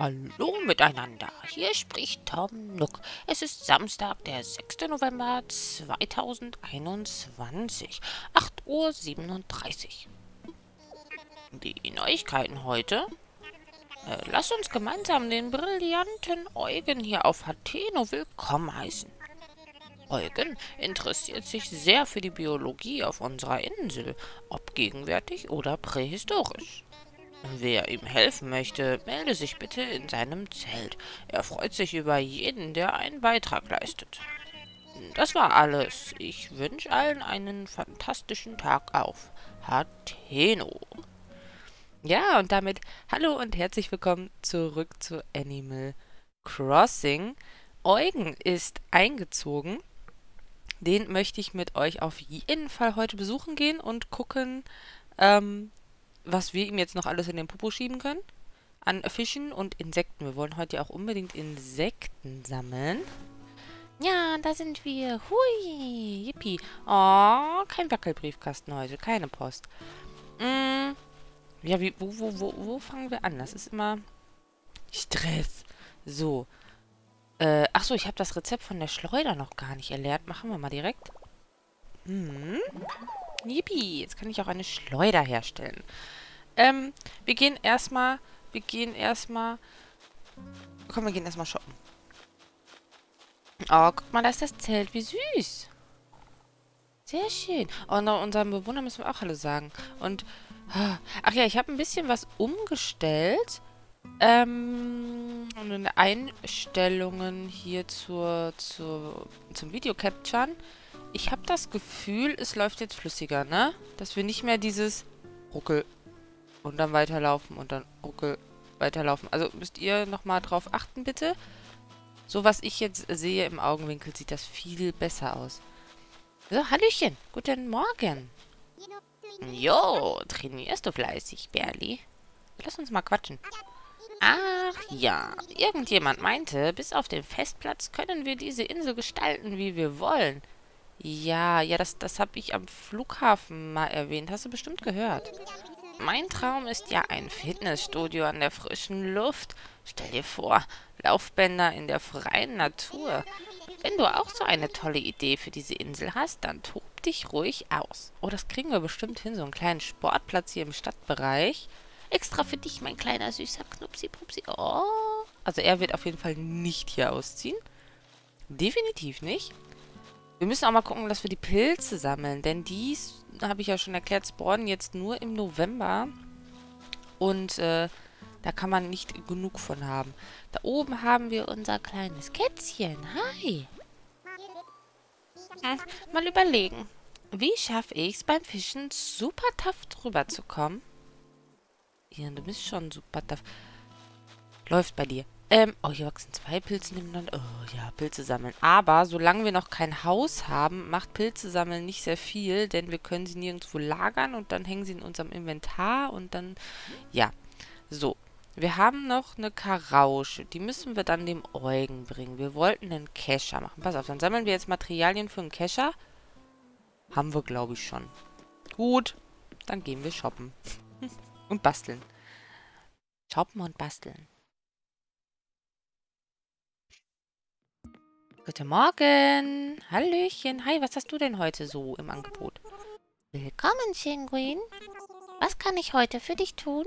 Hallo miteinander, hier spricht Tom Nook. Es ist Samstag, der 6. November 2021, 8.37 Uhr. Die Neuigkeiten heute? Äh, lass uns gemeinsam den brillanten Eugen hier auf Hatheno willkommen heißen. Eugen interessiert sich sehr für die Biologie auf unserer Insel, ob gegenwärtig oder prähistorisch. Wer ihm helfen möchte, melde sich bitte in seinem Zelt. Er freut sich über jeden, der einen Beitrag leistet. Das war alles. Ich wünsche allen einen fantastischen Tag auf Hateno. Ja, und damit hallo und herzlich willkommen zurück zu Animal Crossing. Eugen ist eingezogen. Den möchte ich mit euch auf jeden Fall heute besuchen gehen und gucken, ähm, was wir ihm jetzt noch alles in den Popo schieben können. An Fischen und Insekten. Wir wollen heute ja auch unbedingt Insekten sammeln. Ja, da sind wir. Hui, yippie. Oh, kein Wackelbriefkasten heute, keine Post. Mm, ja, wie, wo, wo, wo, wo fangen wir an? Das ist immer Stress. So. Äh, achso, ich habe das Rezept von der Schleuder noch gar nicht erlernt. Machen wir mal direkt. Hm. Yippie, jetzt kann ich auch eine Schleuder herstellen. Ähm, wir gehen erstmal, wir gehen erstmal, komm, wir gehen erstmal shoppen. Oh, guck mal, da ist das Zelt, wie süß. Sehr schön. Oh, und unseren Bewohner müssen wir auch alle sagen. Und, ah, ach ja, ich habe ein bisschen was umgestellt. Ähm, und in Einstellungen hier zur, zur, zum Video-Capturen. Ich habe das Gefühl, es läuft jetzt flüssiger, ne? Dass wir nicht mehr dieses Ruckel, und dann weiterlaufen und dann ruckel weiterlaufen. Also müsst ihr nochmal drauf achten, bitte. So, was ich jetzt sehe im Augenwinkel, sieht das viel besser aus. So, Hallöchen. Guten Morgen. Jo, trainierst du fleißig, Berli? Lass uns mal quatschen. Ach ja, irgendjemand meinte, bis auf den Festplatz können wir diese Insel gestalten, wie wir wollen. Ja, ja, das, das habe ich am Flughafen mal erwähnt. Hast du bestimmt gehört. Mein Traum ist ja ein Fitnessstudio an der frischen Luft. Stell dir vor, Laufbänder in der freien Natur. Wenn du auch so eine tolle Idee für diese Insel hast, dann tob dich ruhig aus. Oh, das kriegen wir bestimmt hin, so einen kleinen Sportplatz hier im Stadtbereich. Extra für dich, mein kleiner süßer Knupsi-Pupsi. Oh. Also er wird auf jeden Fall nicht hier ausziehen. Definitiv nicht. Wir müssen auch mal gucken, dass wir die Pilze sammeln, denn dies habe ich ja schon erklärt, spawnen jetzt nur im November. Und äh, da kann man nicht genug von haben. Da oben haben wir unser kleines Kätzchen. Hi. Hm, mal überlegen. Wie schaffe ich es beim Fischen super tough drüber zu kommen? Ja, du bist schon super tough. Läuft bei dir. Ähm, oh, hier wachsen zwei Pilze nebeneinander. Oh, ja, Pilze sammeln. Aber solange wir noch kein Haus haben, macht Pilze sammeln nicht sehr viel, denn wir können sie nirgendwo lagern und dann hängen sie in unserem Inventar und dann, ja. So, wir haben noch eine Karausche. Die müssen wir dann dem Eugen bringen. Wir wollten einen Kescher machen. Pass auf, dann sammeln wir jetzt Materialien für einen Kescher. Haben wir, glaube ich, schon. Gut, dann gehen wir shoppen. und basteln. Shoppen und basteln. Guten Morgen. Hallöchen. Hi, was hast du denn heute so im Angebot? Willkommen, Shinguin. Was kann ich heute für dich tun?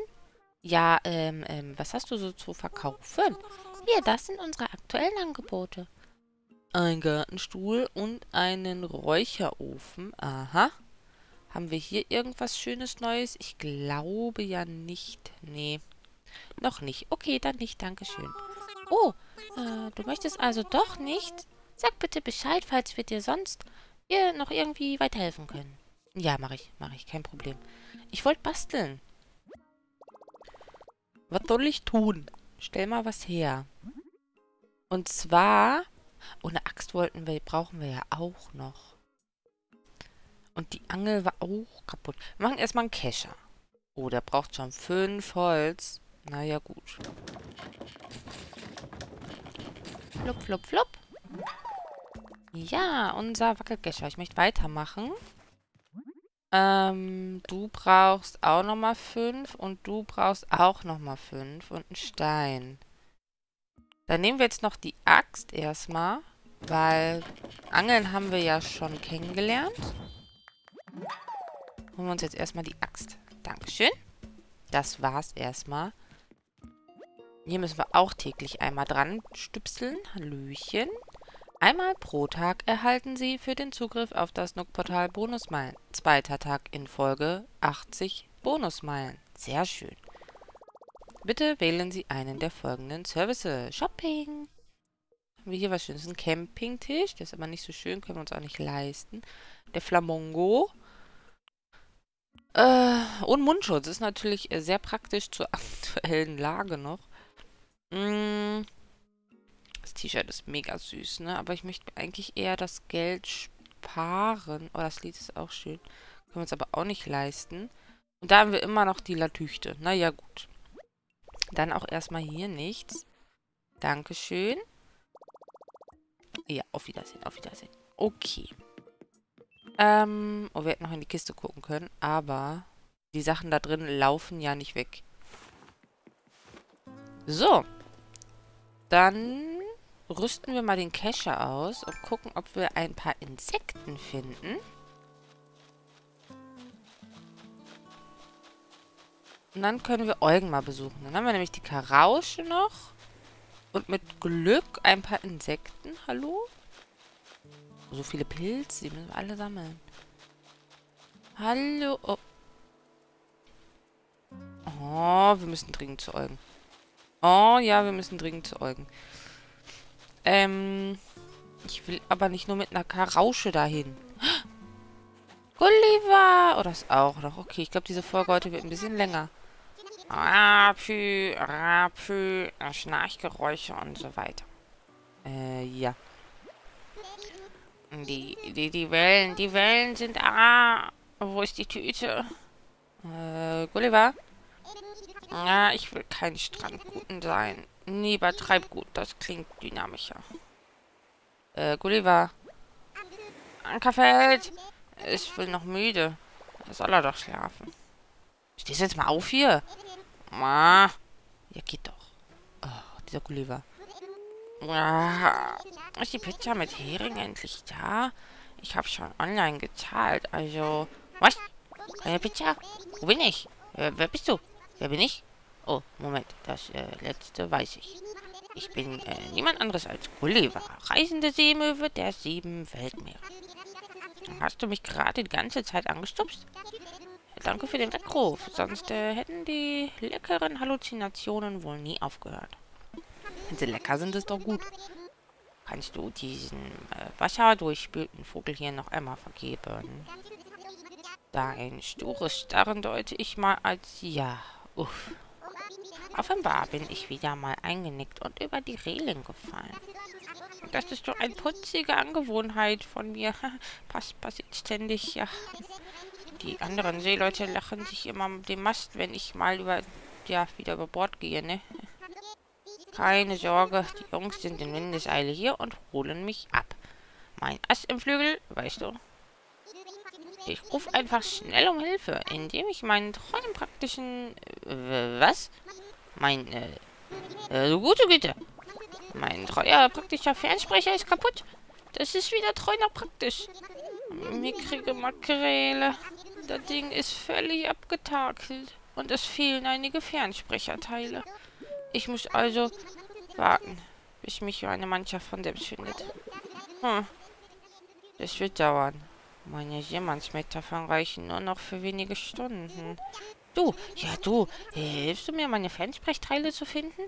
Ja, ähm, ähm, was hast du so zu verkaufen? Hier, das sind unsere aktuellen Angebote. Ein Gartenstuhl und einen Räucherofen. Aha. Haben wir hier irgendwas Schönes Neues? Ich glaube ja nicht. Nee. Noch nicht. Okay, dann nicht. Dankeschön. Oh, äh, du möchtest also doch nicht? Sag bitte Bescheid, falls wir dir sonst hier noch irgendwie weiterhelfen können. Ja, mache ich, mache ich, kein Problem. Ich wollte basteln. Was soll ich tun? Stell mal was her. Und zwar, oh, eine Axt wollten wir, brauchen wir ja auch noch. Und die Angel war auch kaputt. Wir machen erstmal einen Kescher. Oh, der braucht schon fünf Holz. Naja, gut. Flup, flup, flup. Ja, unser Wackelgescher. Ich möchte weitermachen. Ähm, du brauchst auch nochmal fünf und du brauchst auch nochmal fünf und einen Stein. Dann nehmen wir jetzt noch die Axt erstmal, weil Angeln haben wir ja schon kennengelernt. Holen wir uns jetzt erstmal die Axt. Dankeschön. Das war's erstmal. Hier müssen wir auch täglich einmal dran stüpseln. Hallöchen. Einmal pro Tag erhalten Sie für den Zugriff auf das Nook-Portal Bonusmeilen. Zweiter Tag in Folge 80 Bonusmeilen. Sehr schön. Bitte wählen Sie einen der folgenden Services. Shopping. Haben wir hier was Schönes? Ein Campingtisch. Der ist aber nicht so schön, können wir uns auch nicht leisten. Der Flamongo. Äh, und Mundschutz ist natürlich sehr praktisch zur aktuellen Lage noch. Mm, das T-Shirt ist mega süß, ne? Aber ich möchte eigentlich eher das Geld sparen. Oh, das Lied ist auch schön. Können wir uns aber auch nicht leisten. Und da haben wir immer noch die Latüchte. Naja, gut. Dann auch erstmal hier nichts. Dankeschön. Ja, auf Wiedersehen, auf Wiedersehen. Okay. Ähm, oh, wir hätten noch in die Kiste gucken können, aber die Sachen da drin laufen ja nicht weg. So. Dann rüsten wir mal den Kescher aus und gucken, ob wir ein paar Insekten finden. Und dann können wir Eugen mal besuchen. Dann haben wir nämlich die Karausche noch. Und mit Glück ein paar Insekten. Hallo? So viele Pilze. Die müssen wir alle sammeln. Hallo. Oh. oh, wir müssen dringend zu Eugen. Oh, ja, wir müssen dringend zu Eugen. Ähm, ich will aber nicht nur mit einer Karausche dahin. Gulliver! Oh, das auch noch. Okay, ich glaube, diese Folge heute wird ein bisschen länger. Rapü, Rapü, Schnarchgeräusche und so weiter. Äh, ja. Die, die, die Wellen, die Wellen sind... Ah, wo ist die Tüte? Äh, Gulliver? Ja, ich will kein Strandguten sein. Nee, bei Treibgut, das klingt dynamischer. Äh, Gulliver. Ankerfeld! Ich will noch müde. Da soll er doch schlafen. Stehst jetzt mal auf hier? Ma. Ja, geht doch. Oh, dieser Gulliver. Ah, ist die Pizza mit Hering endlich da? Ich habe schon online gezahlt, also... Was? Eine Pizza? Wo bin ich? Äh, wer bist du? Wer bin ich? Oh, Moment. Das äh, letzte weiß ich. Ich bin äh, niemand anderes als Gulliver, reisende Seemöwe der sieben Weltmeere. Hast du mich gerade die ganze Zeit angestupst? Danke für den Weckruf. Sonst äh, hätten die leckeren Halluzinationen wohl nie aufgehört. Wenn sie lecker sind, ist doch gut. Kannst du diesen äh, wasserdurchspülten Vogel hier noch einmal vergeben? Dein stures Starren deute ich mal als Ja. Uff. Offenbar bin ich wieder mal eingenickt und über die Reling gefallen. Das ist doch eine putzige Angewohnheit von mir. Pass, passiert ständig, ja. Die anderen Seeleute lachen sich immer den Mast, wenn ich mal über, ja, wieder über Bord gehe, ne? Keine Sorge, die Jungs sind in Windeseile hier und holen mich ab. Mein Ast im Flügel, weißt du. Ich rufe einfach schnell um Hilfe, indem ich meinen treuen praktischen... Äh, was? Mein, äh... äh gute Güte. Mein treuer praktischer Fernsprecher ist kaputt. Das ist wieder treu noch praktisch. Mickrige Makrele. Das Ding ist völlig abgetakelt. Und es fehlen einige Fernsprecherteile. Ich muss also warten, bis mich eine Mannschaft von selbst findet. Hm. Das wird dauern. Meine Seemannsmetaphern reichen nur noch für wenige Stunden. Du, ja du, hilfst du mir, meine Fernsprechtteile zu finden?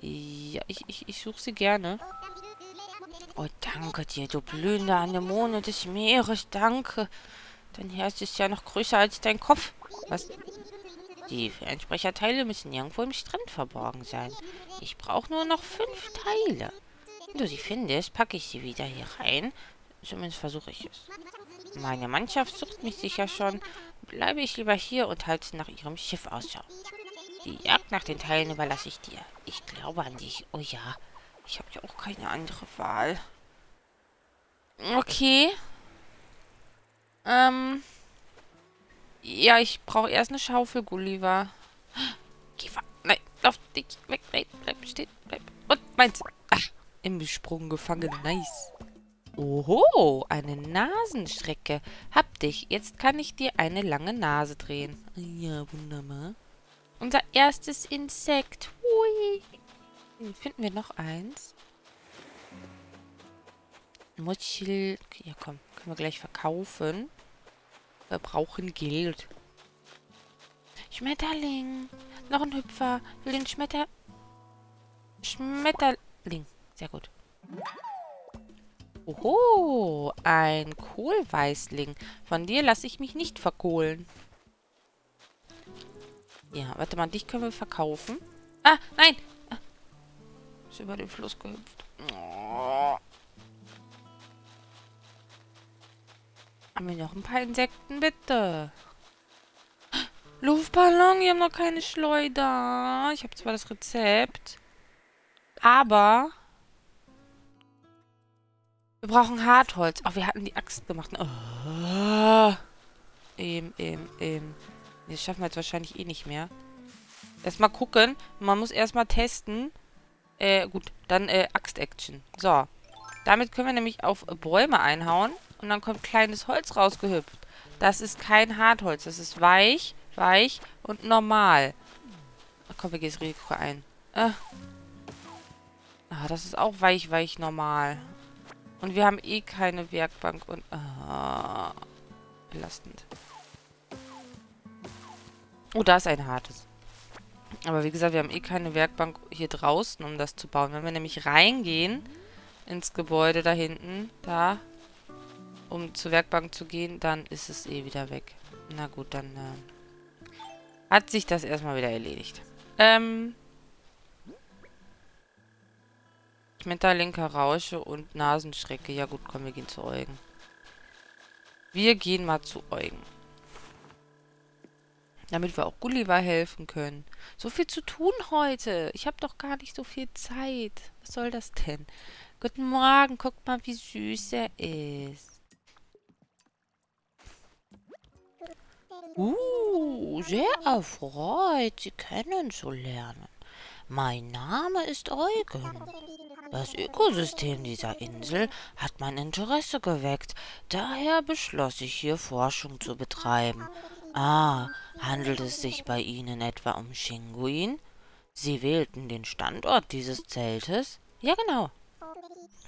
Ja, ich, ich, ich suche sie gerne. Oh, danke dir, du blühende Anemone des Meeres, danke. Dein Herz ist ja noch größer als dein Kopf. Was? Die Fernsprecherteile müssen irgendwo im Strand verborgen sein. Ich brauche nur noch fünf Teile. Wenn du sie findest, packe ich sie wieder hier rein. Zumindest versuche ich es. Meine Mannschaft sucht mich sicher schon. Bleibe ich lieber hier und halte nach ihrem Schiff Ausschau. Die Jagd nach den Teilen überlasse ich dir. Ich glaube an dich. Oh ja, ich habe ja auch keine andere Wahl. Okay. Ähm. Ja, ich brauche erst eine Schaufel, Gulliver. Geh Nein, lauf nicht weg. Nein, bleib stehen. Bleib. Und Meins. Ach, im Sprung gefangen. Nice. Oho, eine Nasenstrecke. Hab dich. Jetzt kann ich dir eine lange Nase drehen. Ja, wunderbar. Unser erstes Insekt. Hui. Finden wir noch eins? Muschel. Ja, komm. Können wir gleich verkaufen. Wir brauchen Geld. Schmetterling. Noch ein Hüpfer. Will den Schmetter... Schmetterling. Sehr gut. Oho, ein Kohlweißling. Von dir lasse ich mich nicht verkohlen. Ja, warte mal, dich können wir verkaufen. Ah, nein! Ah, ist über den Fluss gehüpft. Oh. Haben wir noch ein paar Insekten, bitte? Luftballon, die haben noch keine Schleuder. Ich habe zwar das Rezept, aber wir brauchen Hartholz. Ach, wir hatten die Axt gemacht. Eben, eben, eben. Das schaffen wir jetzt wahrscheinlich eh nicht mehr. Erstmal gucken. Man muss erstmal testen. Äh, gut. Dann äh, Axt-Action. So. Damit können wir nämlich auf Bäume einhauen. Und dann kommt kleines Holz rausgehüpft. Das ist kein Hartholz. Das ist weich, weich und normal. Ach komm, wir gehen das Risiko ein. Ah. ah, das ist auch weich, weich, normal. Und wir haben eh keine Werkbank und... Ah, belastend. Oh, da ist ein hartes. Aber wie gesagt, wir haben eh keine Werkbank hier draußen, um das zu bauen. Wenn wir nämlich reingehen ins Gebäude da hinten, da, um zur Werkbank zu gehen, dann ist es eh wieder weg. Na gut, dann äh, hat sich das erstmal wieder erledigt. Ähm, Schmetterlinker Rausche und Nasenschrecke. Ja gut, komm, wir gehen zu Eugen. Wir gehen mal zu Eugen. Damit wir auch Gulliver helfen können. So viel zu tun heute. Ich habe doch gar nicht so viel Zeit. Was soll das denn? Guten Morgen. Guckt mal, wie süß er ist. Uh, sehr erfreut, Sie kennenzulernen. Mein Name ist Eugen. Das Ökosystem dieser Insel hat mein Interesse geweckt. Daher beschloss ich hier Forschung zu betreiben. Ah, handelt es sich bei Ihnen etwa um Shinguin? Sie wählten den Standort dieses Zeltes? Ja, genau.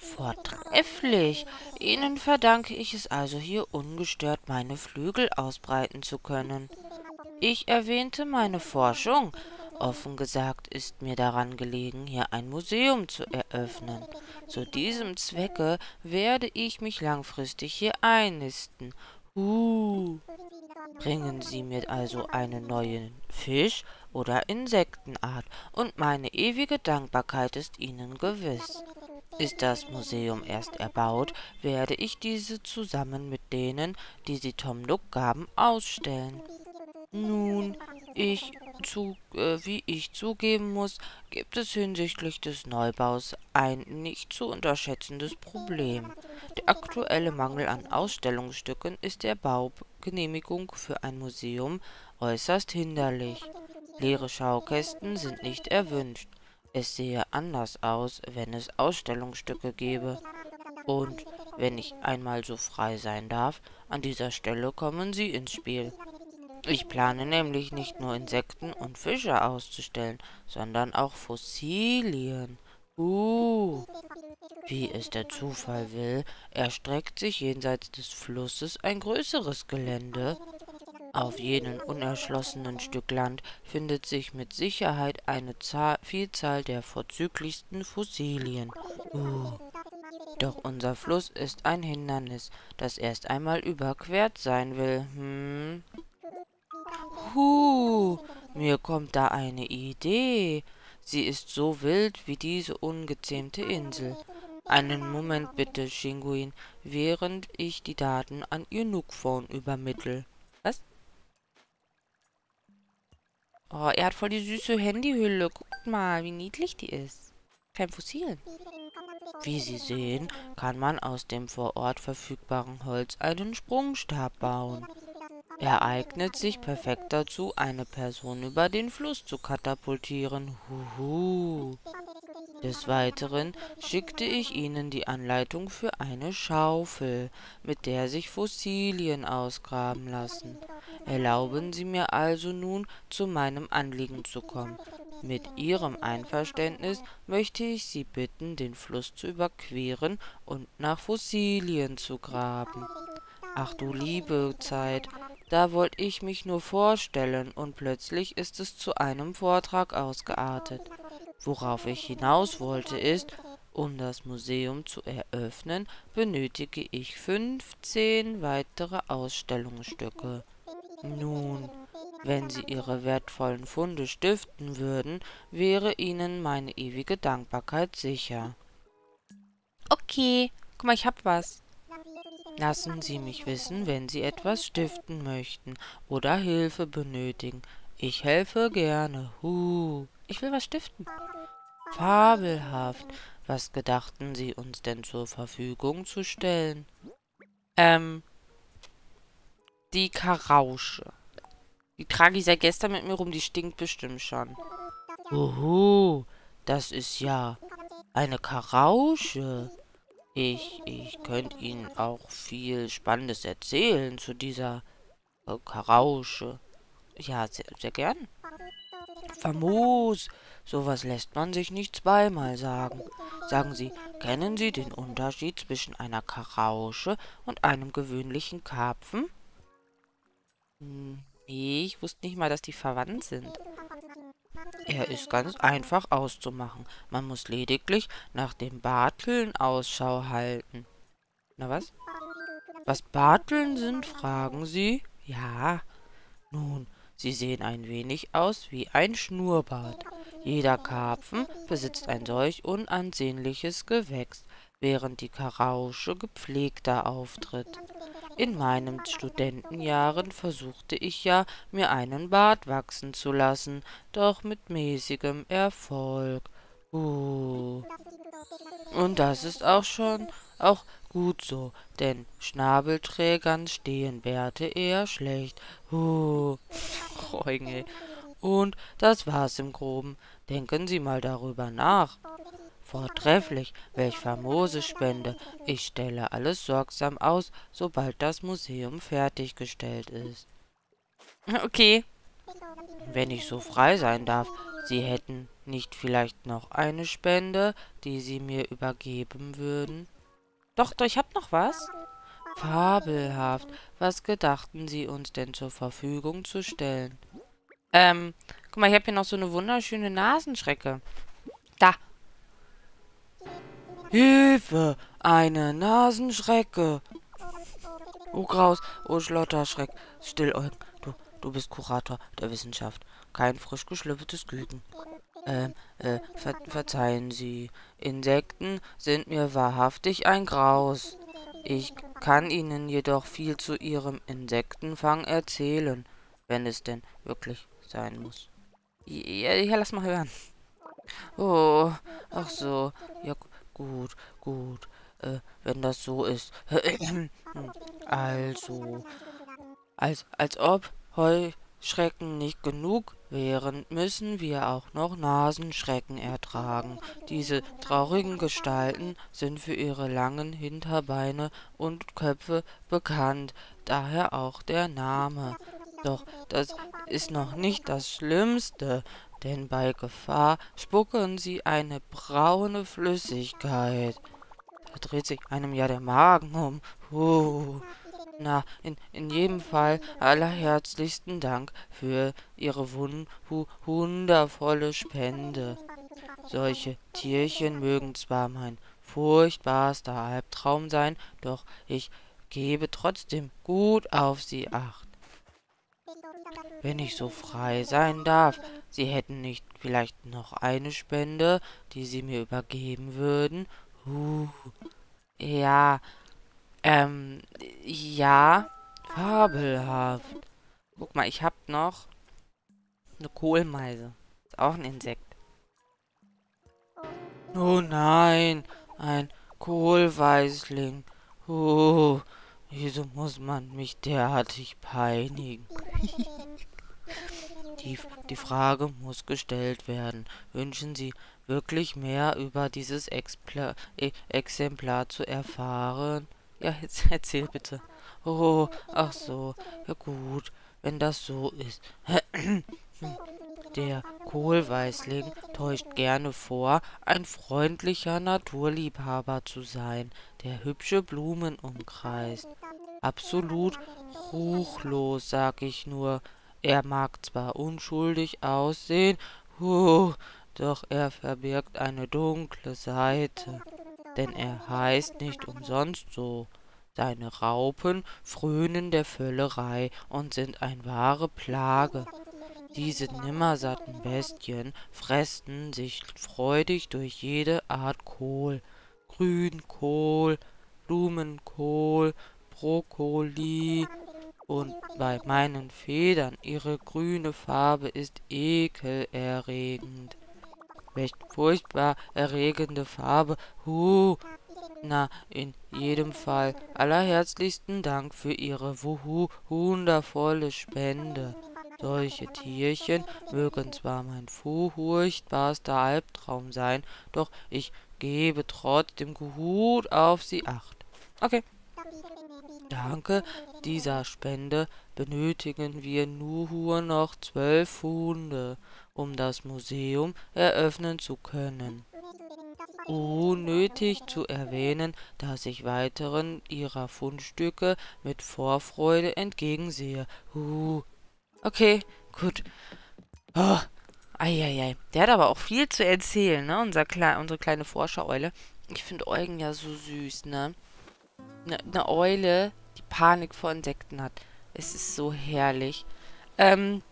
Vortrefflich. Ihnen verdanke ich es also hier ungestört meine Flügel ausbreiten zu können. Ich erwähnte meine Forschung. Offen gesagt ist mir daran gelegen, hier ein Museum zu eröffnen. Zu diesem Zwecke werde ich mich langfristig hier einnisten. Uh. Bringen Sie mir also einen neuen Fisch oder Insektenart, und meine ewige Dankbarkeit ist Ihnen gewiss. Ist das Museum erst erbaut, werde ich diese zusammen mit denen, die sie Tom Nook gaben, ausstellen. Nun, ich zu, äh, wie ich zugeben muss, gibt es hinsichtlich des Neubaus ein nicht zu unterschätzendes Problem. Der aktuelle Mangel an Ausstellungsstücken ist der Baugenehmigung für ein Museum äußerst hinderlich. Leere Schaukästen sind nicht erwünscht. Es sehe anders aus, wenn es Ausstellungsstücke gäbe. Und, wenn ich einmal so frei sein darf, an dieser Stelle kommen Sie ins Spiel. Ich plane nämlich nicht nur Insekten und Fische auszustellen, sondern auch Fossilien. Uh, wie es der Zufall will, erstreckt sich jenseits des Flusses ein größeres Gelände, auf jenem unerschlossenen Stück Land findet sich mit Sicherheit eine Zahl, Vielzahl der vorzüglichsten Fossilien. Uh. Doch unser Fluss ist ein Hindernis, das erst einmal überquert sein will. Hm? Huh, mir kommt da eine Idee. Sie ist so wild wie diese ungezähmte Insel. Einen Moment bitte, Shinguin, während ich die Daten an ihr Nookphone. Was? Oh, er hat voll die süße Handyhülle. Guckt mal, wie niedlich die ist. Kein Fossil. Wie Sie sehen, kann man aus dem vor Ort verfügbaren Holz einen Sprungstab bauen. Er eignet sich perfekt dazu, eine Person über den Fluss zu katapultieren. Huhu. Des Weiteren schickte ich Ihnen die Anleitung für eine Schaufel, mit der sich Fossilien ausgraben lassen. Erlauben Sie mir also nun, zu meinem Anliegen zu kommen. Mit Ihrem Einverständnis möchte ich Sie bitten, den Fluss zu überqueren und nach Fossilien zu graben. Ach du liebe Zeit, da wollt ich mich nur vorstellen, und plötzlich ist es zu einem Vortrag ausgeartet. Worauf ich hinaus wollte ist, um das Museum zu eröffnen, benötige ich fünfzehn weitere Ausstellungsstücke. Nun, wenn Sie Ihre wertvollen Funde stiften würden, wäre Ihnen meine ewige Dankbarkeit sicher. Okay, guck mal, ich hab was. Lassen Sie mich wissen, wenn Sie etwas stiften möchten oder Hilfe benötigen. Ich helfe gerne. Huh. Ich will was stiften. Fabelhaft. Was gedachten Sie uns denn zur Verfügung zu stellen? Ähm, die Karausche. Die trage ich seit gestern mit mir rum, die stinkt bestimmt schon. Uhu, das ist ja eine Karausche. Ich, ich könnte Ihnen auch viel Spannendes erzählen zu dieser äh, Karausche. Ja, sehr, sehr gern. Famos, sowas lässt man sich nicht zweimal sagen. Sagen Sie, kennen Sie den Unterschied zwischen einer Karausche und einem gewöhnlichen Karpfen? Hm, ich wusste nicht mal, dass die verwandt sind. Er ist ganz einfach auszumachen. Man muss lediglich nach dem Barteln Ausschau halten. Na was? Was Barteln sind, fragen Sie? Ja. Nun, Sie sehen ein wenig aus wie ein Schnurrbart. Jeder Karpfen besitzt ein solch unansehnliches Gewächs, während die Karausche gepflegter auftritt. In meinen Studentenjahren versuchte ich ja, mir einen Bart wachsen zu lassen, doch mit mäßigem Erfolg. Uh. Und das ist auch schon auch gut so, denn Schnabelträgern stehen Bärte eher schlecht. Uh. Und das war's im Groben. Denken Sie mal darüber nach. Vortrefflich, welch famose Spende. Ich stelle alles sorgsam aus, sobald das Museum fertiggestellt ist. Okay. Wenn ich so frei sein darf, Sie hätten nicht vielleicht noch eine Spende, die Sie mir übergeben würden? Doch, doch, ich hab noch was. Fabelhaft. Was gedachten Sie uns denn zur Verfügung zu stellen? Ähm, guck mal, ich habe hier noch so eine wunderschöne Nasenschrecke. Da. Hilfe! Eine Nasenschrecke! Oh Graus, oh Schlotterschreck. Still, Eugen. Du, du bist Kurator der Wissenschaft. Kein frisch geschlüpftes Küken. Ähm, äh, ver verzeihen Sie. Insekten sind mir wahrhaftig ein Graus. Ich kann Ihnen jedoch viel zu Ihrem Insektenfang erzählen, wenn es denn wirklich sein muss. Ja, ja lass mal hören. Oh, ach so. Ja, gut, gut. Äh, wenn das so ist. also, als, als ob Heuschrecken nicht genug wären, müssen wir auch noch Nasenschrecken ertragen. Diese traurigen Gestalten sind für ihre langen Hinterbeine und Köpfe bekannt, daher auch der Name. Doch das ist noch nicht das Schlimmste, denn bei Gefahr spucken sie eine braune Flüssigkeit. Da dreht sich einem ja der Magen um. Uh. Na, in, in jedem Fall allerherzlichsten Dank für Ihre wun hu wundervolle Spende. Solche Tierchen mögen zwar mein furchtbarster Albtraum sein, doch ich gebe trotzdem gut auf sie acht. Wenn ich so frei sein darf, Sie hätten nicht vielleicht noch eine Spende, die Sie mir übergeben würden? Uh, ja, ähm, ja, fabelhaft. Guck mal, ich hab noch eine Kohlmeise. Ist auch ein Insekt. Oh nein, ein Kohlweißling. Oh, wieso muss man mich derartig peinigen? die, die Frage muss gestellt werden. Wünschen Sie wirklich mehr über dieses Expla e Exemplar zu erfahren? Ja, jetzt erzähl bitte. Oh, ach so. Ja gut, wenn das so ist. Der Kohlweißling täuscht gerne vor, ein freundlicher Naturliebhaber zu sein, der hübsche Blumen umkreist. Absolut ruchlos, sag ich nur. Er mag zwar unschuldig aussehen, huh, doch er verbirgt eine dunkle Seite, denn er heißt nicht umsonst so. Seine Raupen frönen der Völlerei und sind ein wahre Plage. Diese nimmersatten Bestien fressen sich freudig durch jede Art Kohl. Grünkohl, Blumenkohl, Brokkoli, und bei meinen Federn ihre grüne Farbe ist ekelerregend. Welch furchtbar erregende Farbe. Huh. Na, in jedem Fall allerherzlichsten Dank für Ihre wuhu wundervolle Spende. Solche Tierchen mögen zwar mein furchtbarster Albtraum sein, doch ich gebe trotzdem gut auf sie acht. Okay. Danke dieser Spende benötigen wir nur noch zwölf Hunde, um das Museum eröffnen zu können. Unnötig zu erwähnen, dass ich weiteren ihrer Fundstücke mit Vorfreude entgegensehe. Uh. Okay, gut. Oh. Eieiei. Der hat aber auch viel zu erzählen, ne? Unser Kle unsere kleine Forschereule. Ich finde Eugen ja so süß, ne? Eine ne Eule, die Panik vor Insekten hat. Es ist so herrlich. Ähm,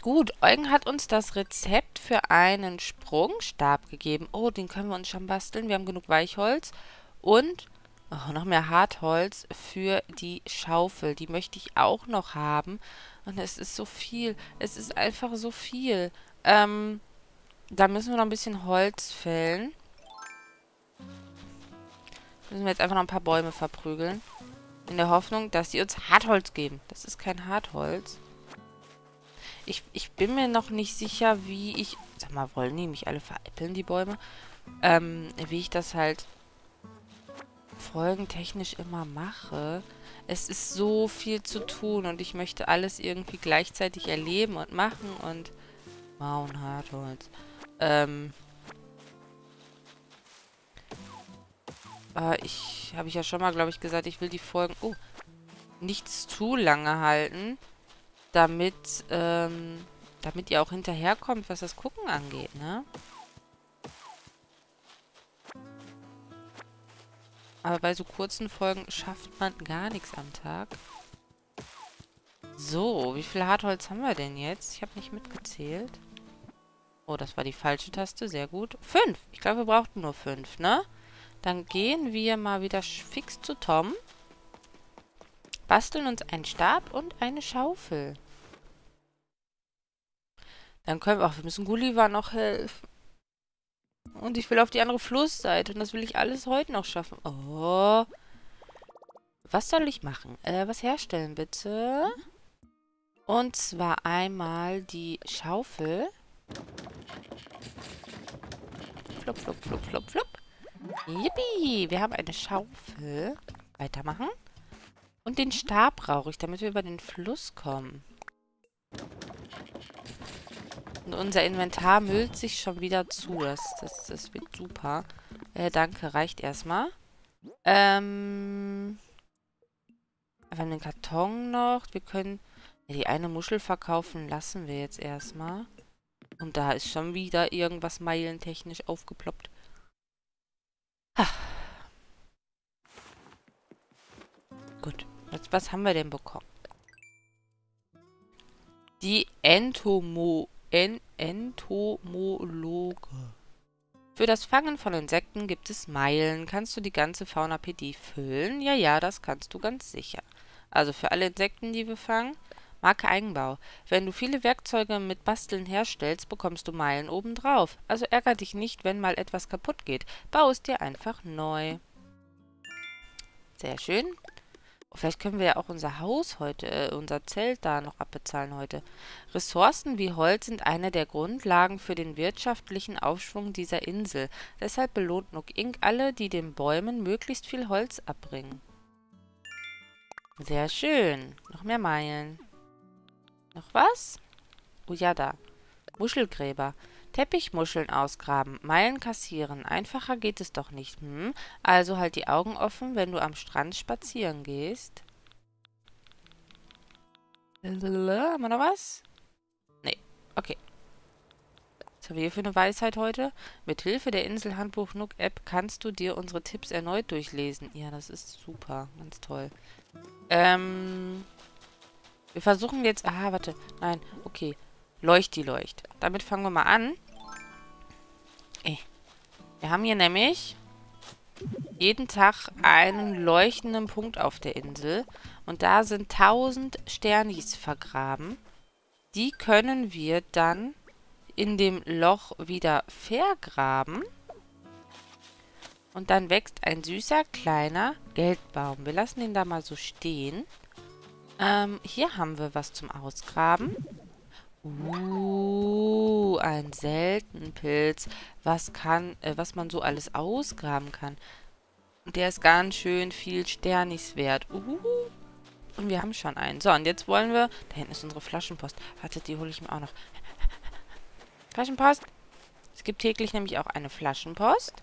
gut, Eugen hat uns das Rezept für einen Sprungstab gegeben. Oh, den können wir uns schon basteln. Wir haben genug Weichholz. Und oh, noch mehr Hartholz für die Schaufel. Die möchte ich auch noch haben. Und es ist so viel. Es ist einfach so viel. Ähm, da müssen wir noch ein bisschen Holz fällen. Müssen wir jetzt einfach noch ein paar Bäume verprügeln. In der Hoffnung, dass sie uns Hartholz geben. Das ist kein Hartholz. Ich, ich bin mir noch nicht sicher, wie ich... Sag mal, wollen die mich alle veräppeln, die Bäume? Ähm, wie ich das halt folgentechnisch immer mache. Es ist so viel zu tun und ich möchte alles irgendwie gleichzeitig erleben und machen und... Ein Hartholz. Ähm... Äh, ich habe ich ja schon mal, glaube ich, gesagt, ich will die Folgen... Oh, nichts zu lange halten, damit, ähm, damit ihr auch hinterherkommt, was das Gucken angeht, ne? Aber bei so kurzen Folgen schafft man gar nichts am Tag. So, wie viel Hartholz haben wir denn jetzt? Ich habe nicht mitgezählt. Oh, das war die falsche Taste. Sehr gut. Fünf. Ich glaube, wir brauchten nur fünf, ne? Dann gehen wir mal wieder fix zu Tom. Basteln uns einen Stab und eine Schaufel. Dann können wir... Ach, wir müssen Gulliver noch helfen. Und ich will auf die andere Flussseite. Und das will ich alles heute noch schaffen. Oh. Was soll ich machen? Äh, was herstellen, bitte? Und zwar einmal die Schaufel. Flup, flup, flup, flup, flup. Yippie, wir haben eine Schaufel. Weitermachen. Und den Stab brauche ich, damit wir über den Fluss kommen. Und unser Inventar müllt sich schon wieder zu. Das, das, das wird super. Äh, danke, reicht erstmal. Ähm... Wir haben den Karton noch. Wir können... Ja, die eine Muschel verkaufen lassen wir jetzt erstmal. Und da ist schon wieder irgendwas meilentechnisch aufgeploppt. Gut. Jetzt, was haben wir denn bekommen? Die Entomo en Entomologe. Für das Fangen von Insekten gibt es Meilen. Kannst du die ganze Faunapedie füllen? Ja, ja, das kannst du ganz sicher. Also für alle Insekten, die wir fangen, Marke Eigenbau. Wenn du viele Werkzeuge mit Basteln herstellst, bekommst du Meilen obendrauf. Also ärger dich nicht, wenn mal etwas kaputt geht. Bau es dir einfach neu. Sehr schön. Vielleicht können wir ja auch unser Haus heute, äh, unser Zelt da noch abbezahlen heute. Ressourcen wie Holz sind eine der Grundlagen für den wirtschaftlichen Aufschwung dieser Insel. Deshalb belohnt Nook Inc. alle, die den Bäumen möglichst viel Holz abbringen. Sehr schön. Noch mehr Meilen. Noch was? Oh ja, da. Muschelgräber. Teppichmuscheln ausgraben, Meilen kassieren. Einfacher geht es doch nicht, hm? Also halt die Augen offen, wenn du am Strand spazieren gehst. Haben wir noch was? Nee. Okay. Was haben wir hier für eine Weisheit heute? Mit Hilfe der Inselhandbuch Nook App kannst du dir unsere Tipps erneut durchlesen. Ja, das ist super. Ganz toll. Ähm... Wir versuchen jetzt... Aha, warte. Nein, okay. Leuchti Leucht. Damit fangen wir mal an. Ey. Wir haben hier nämlich jeden Tag einen leuchtenden Punkt auf der Insel. Und da sind 1000 Sternis vergraben. Die können wir dann in dem Loch wieder vergraben. Und dann wächst ein süßer, kleiner Geldbaum. Wir lassen ihn da mal so stehen. Ähm, hier haben wir was zum Ausgraben. Uh, ein Seltenpilz. Was kann, äh, was man so alles ausgraben kann. Der ist ganz schön viel Sternis wert. Uh. Und wir haben schon einen. So, und jetzt wollen wir... Da hinten ist unsere Flaschenpost. Wartet, die hole ich mir auch noch. Flaschenpost. Es gibt täglich nämlich auch eine Flaschenpost.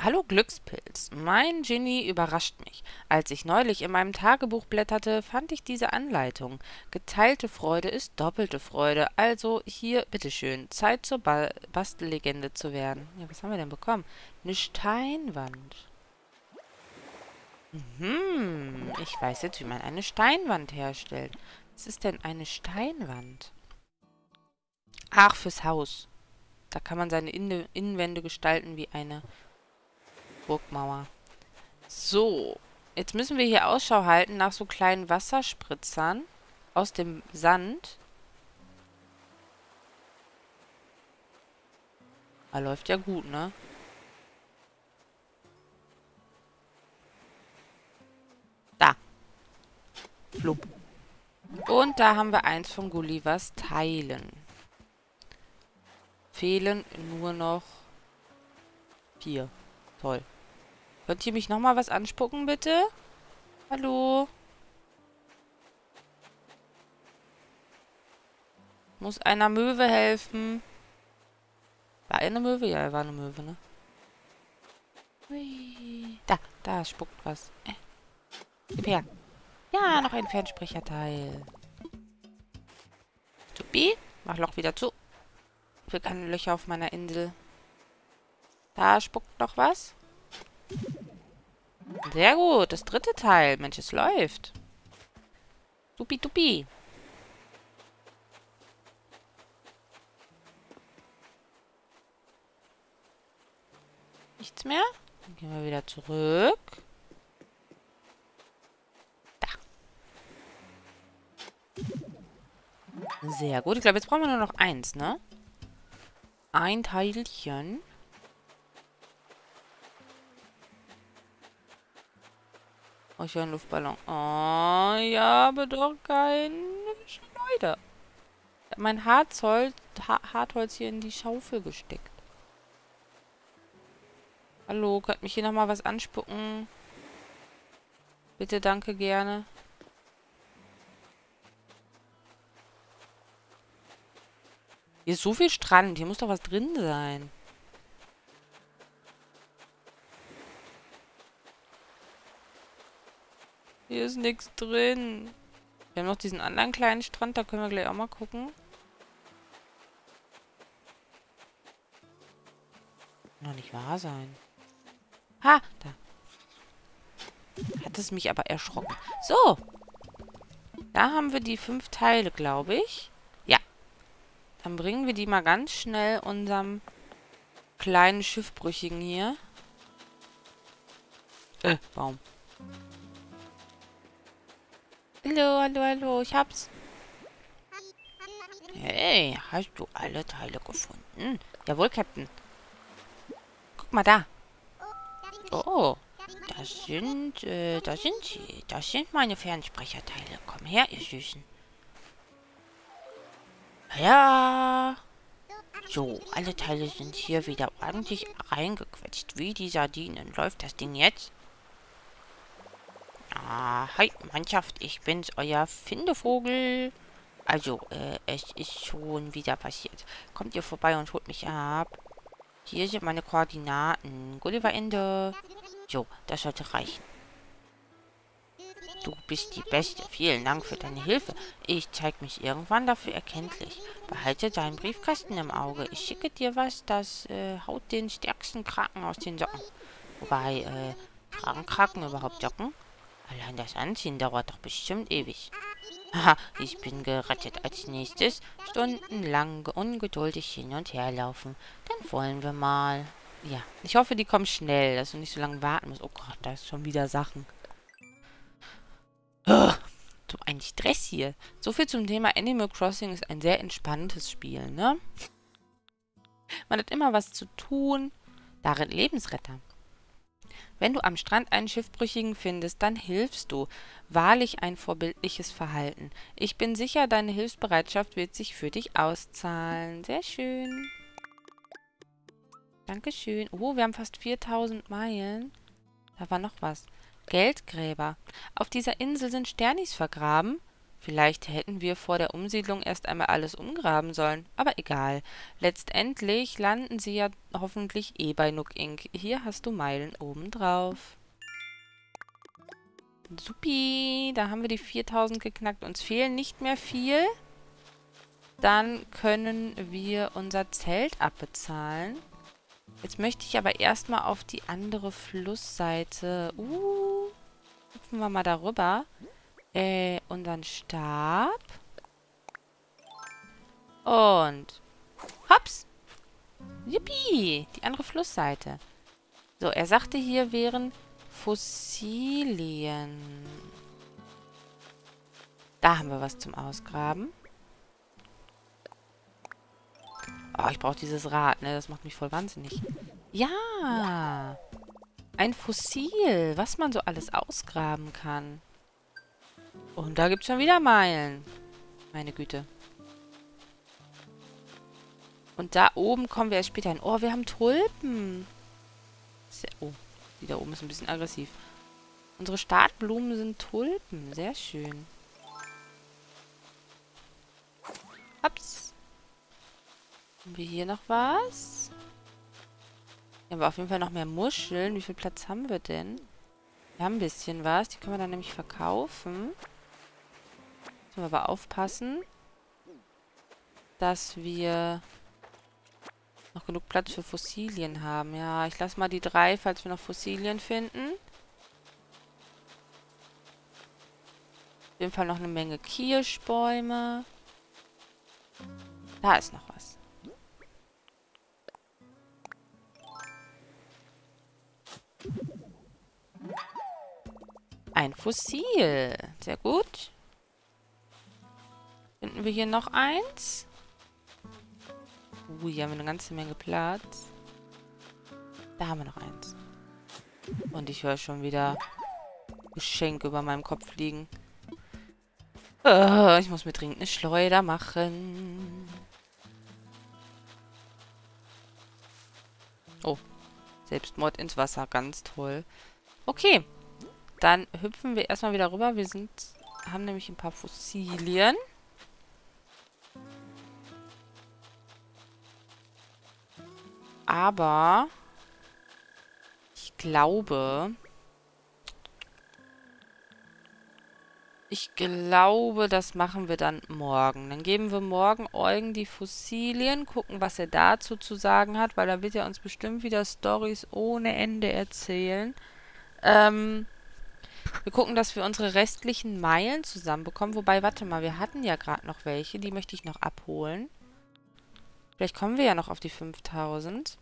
Hallo Glückspilz, mein Genie überrascht mich. Als ich neulich in meinem Tagebuch blätterte, fand ich diese Anleitung. Geteilte Freude ist doppelte Freude. Also hier, bitteschön, Zeit zur ba Bastellegende zu werden. Ja, was haben wir denn bekommen? Eine Steinwand. Mhm, ich weiß jetzt, wie man eine Steinwand herstellt. Was ist denn eine Steinwand? Ach, fürs Haus. Da kann man seine Innenwände gestalten wie eine Burgmauer. So. Jetzt müssen wir hier Ausschau halten nach so kleinen Wasserspritzern aus dem Sand. Ah, läuft ja gut, ne? Da. Flup. Und da haben wir eins von Gullivers Teilen. Fehlen nur noch vier. Toll. Könnt ihr mich nochmal was anspucken, bitte? Hallo? Muss einer Möwe helfen? War eine Möwe? Ja, er war eine Möwe, ne? Hui. Da, da spuckt was. Äh. Gib her. Ja, noch ein Fernsprecherteil. Supi. Mach Loch wieder zu. Ich will keine Löcher auf meiner Insel. Da spuckt noch was. Sehr gut, das dritte Teil. Mensch, es läuft. Dupi, dupi. Nichts mehr? Dann gehen wir wieder zurück. Da. Sehr gut. Ich glaube, jetzt brauchen wir nur noch eins, ne? Ein Teilchen. Oh, ich höre einen Luftballon. Oh, ja, aber doch kein Schleuder. Ich habe mein Harzholz, ha Hartholz hier in die Schaufel gesteckt. Hallo, könnt mich hier nochmal was anspucken? Bitte, danke, gerne. Hier ist so viel Strand. Hier muss doch was drin sein. Hier ist nichts drin. Wir haben noch diesen anderen kleinen Strand, da können wir gleich auch mal gucken. Noch nicht wahr sein. Ha, da. Hat es mich aber erschrocken. So. Da haben wir die fünf Teile, glaube ich. Ja. Dann bringen wir die mal ganz schnell unserem kleinen Schiffbrüchigen hier. Äh, Baum. Hallo, hallo, hallo, ich hab's. Hey, hast du alle Teile gefunden? Jawohl, Captain. Guck mal da. Oh, das sind, äh, das sind sie. Das sind meine Fernsprecherteile. Komm her, ihr Süßen. Ja. So, alle Teile sind hier wieder ordentlich reingequetscht. Wie die Sardinen. Läuft das Ding jetzt? Ah, hi, Mannschaft. Ich bin's, euer Findevogel. Also, äh, es ist schon wieder passiert. Kommt ihr vorbei und holt mich ab. Hier sind meine Koordinaten. Gulliver Ende. So, das sollte reichen. Du bist die Beste. Vielen Dank für deine Hilfe. Ich zeige mich irgendwann dafür erkenntlich. Behalte deinen Briefkasten im Auge. Ich schicke dir was, das äh, haut den stärksten Kraken aus den Socken. Wobei, äh, tragen Kraken überhaupt Socken? Allein das Anziehen dauert doch bestimmt ewig. Haha, ich bin gerettet. Als nächstes stundenlang ungeduldig hin und her laufen. Dann wollen wir mal. Ja, ich hoffe, die kommen schnell, dass du nicht so lange warten musst. Oh Gott, da ist schon wieder Sachen. So ein Stress hier. So viel zum Thema Animal Crossing ist ein sehr entspanntes Spiel, ne? Man hat immer was zu tun. Darin Lebensretter. Wenn du am Strand einen Schiffbrüchigen findest, dann hilfst du. Wahrlich ein vorbildliches Verhalten. Ich bin sicher, deine Hilfsbereitschaft wird sich für dich auszahlen. Sehr schön. Dankeschön. Oh, wir haben fast 4000 Meilen. Da war noch was. Geldgräber. Auf dieser Insel sind Sternis vergraben. Vielleicht hätten wir vor der Umsiedlung erst einmal alles umgraben sollen. Aber egal. Letztendlich landen sie ja hoffentlich eh bei Nook Inc. Hier hast du Meilen obendrauf. Supi, da haben wir die 4000 geknackt. Uns fehlen nicht mehr viel. Dann können wir unser Zelt abbezahlen. Jetzt möchte ich aber erstmal auf die andere Flussseite. Uh, hüpfen wir mal darüber. Äh, unseren Stab. Und hops. Yippie, die andere Flussseite. So, er sagte, hier wären Fossilien. Da haben wir was zum Ausgraben. Oh, ich brauche dieses Rad, ne? Das macht mich voll wahnsinnig. Ja! Ein Fossil, was man so alles ausgraben kann. Und da gibt es schon wieder Meilen. Meine Güte. Und da oben kommen wir erst später hin. Oh, wir haben Tulpen. Oh, die da oben ist ein bisschen aggressiv. Unsere Startblumen sind Tulpen. Sehr schön. Ups. Haben wir hier noch was? Hier haben wir auf jeden Fall noch mehr Muscheln. Wie viel Platz haben wir denn? Wir haben ein bisschen was. Die können wir dann nämlich verkaufen. Müssen wir aber aufpassen, dass wir noch genug Platz für Fossilien haben. Ja, ich lasse mal die drei, falls wir noch Fossilien finden. Auf jeden Fall noch eine Menge Kirschbäume. Da ist noch was. Ein Fossil. Sehr gut. Finden wir hier noch eins? Uh, hier haben wir eine ganze Menge Platz. Da haben wir noch eins. Und ich höre schon wieder Geschenk über meinem Kopf liegen. Uh, ich muss mir dringend eine Schleuder machen. Oh. Selbstmord ins Wasser. Ganz toll. Okay. Dann hüpfen wir erstmal wieder rüber. Wir sind, haben nämlich ein paar Fossilien. Aber ich glaube, ich glaube, das machen wir dann morgen. Dann geben wir morgen Eugen die Fossilien, gucken, was er dazu zu sagen hat, weil da wird er uns bestimmt wieder Stories ohne Ende erzählen. Ähm, wir gucken, dass wir unsere restlichen Meilen zusammenbekommen. Wobei, warte mal, wir hatten ja gerade noch welche. Die möchte ich noch abholen. Vielleicht kommen wir ja noch auf die 5000.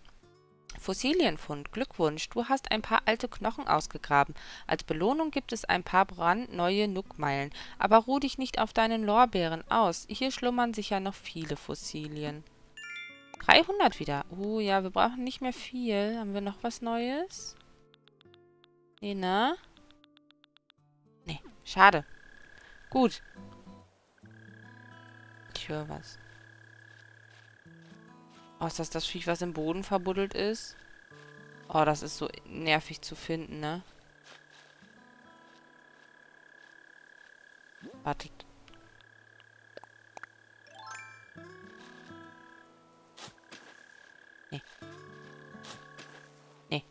Fossilienfund. Glückwunsch, du hast ein paar alte Knochen ausgegraben. Als Belohnung gibt es ein paar brandneue Nuckmeilen. Aber ruh dich nicht auf deinen Lorbeeren aus. Hier schlummern sicher noch viele Fossilien. 300 wieder. Oh ja, wir brauchen nicht mehr viel. Haben wir noch was Neues? Nee, ne? Nee, schade. Gut. Ich höre was. Oh, ist das das Viech, was im Boden verbuddelt ist? Oh, das ist so nervig zu finden, ne? Wartet. Nee. Nee.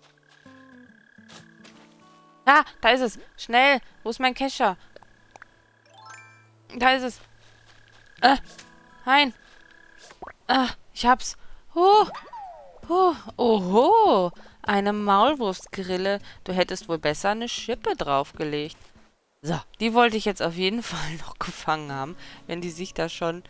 Ah, da ist es. Schnell. Wo ist mein Kescher? Da ist es. Äh, nein. Ah, ich hab's. Oh. Oh. Oho. Eine Maulwurfsgrille. Du hättest wohl besser eine Schippe draufgelegt. So, die wollte ich jetzt auf jeden Fall noch gefangen haben, wenn die sich da schon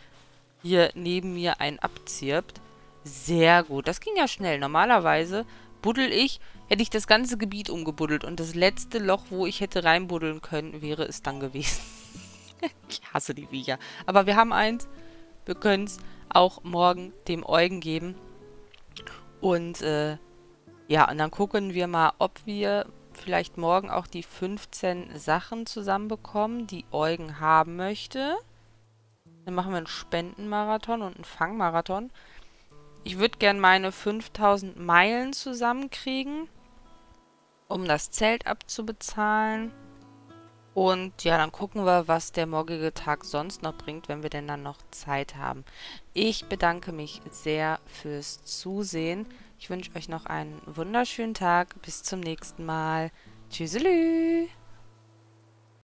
hier neben mir einen abzirbt. Sehr gut. Das ging ja schnell. Normalerweise buddel ich, hätte ich das ganze Gebiet umgebuddelt und das letzte Loch, wo ich hätte reinbuddeln können, wäre es dann gewesen. ich hasse die Viecher. Aber wir haben eins. Wir können es auch morgen dem Eugen geben. Und, äh, ja, und dann gucken wir mal, ob wir vielleicht morgen auch die 15 Sachen zusammenbekommen, die Eugen haben möchte. Dann machen wir einen Spendenmarathon und einen Fangmarathon. Ich würde gern meine 5000 Meilen zusammenkriegen, um das Zelt abzubezahlen. Und ja, dann gucken wir, was der morgige Tag sonst noch bringt, wenn wir denn dann noch Zeit haben. Ich bedanke mich sehr fürs Zusehen. Ich wünsche euch noch einen wunderschönen Tag. Bis zum nächsten Mal. Tschüsselü.